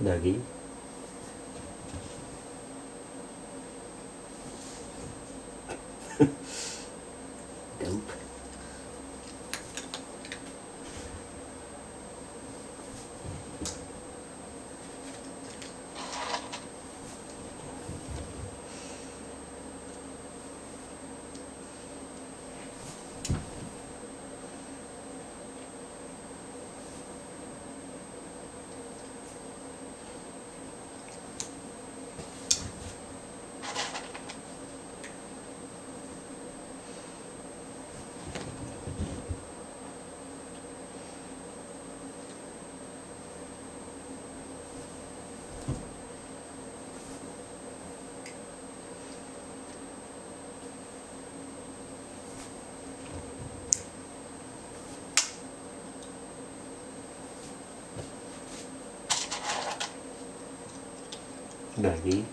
Daging? Daging?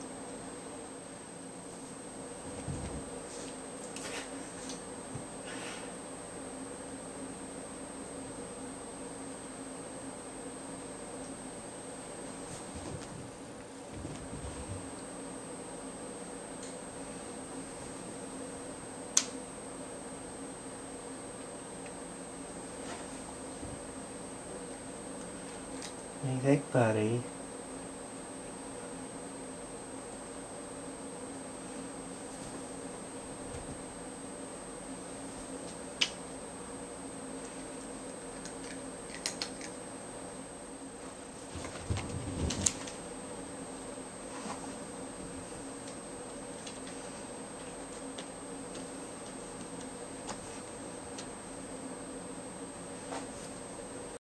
Anything, buddy?